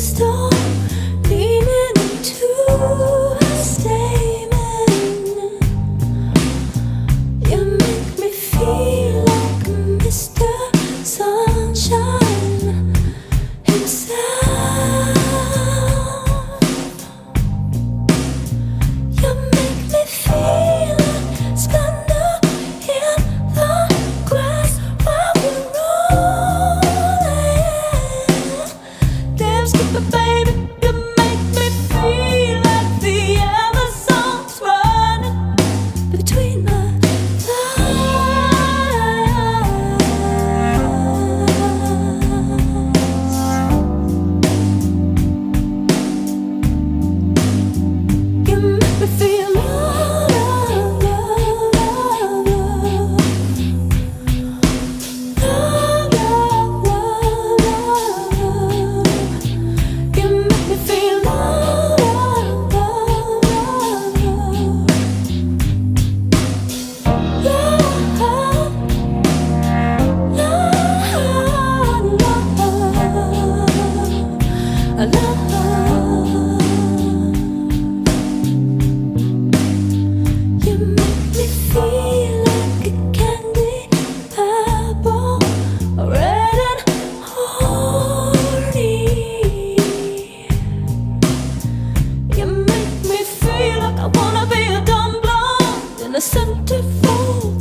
Stone. to fall